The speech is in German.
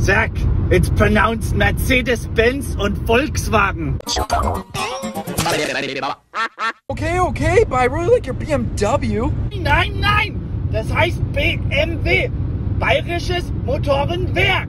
Zack, it's pronounced Mercedes-Benz und Volkswagen. Okay, okay, but I really like your BMW. Nein, nein, das heißt BMW, Bayerisches Motorenwerk.